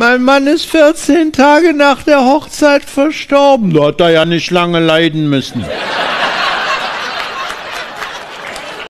Mein Mann ist 14 Tage nach der Hochzeit verstorben. Da hat er ja nicht lange leiden müssen.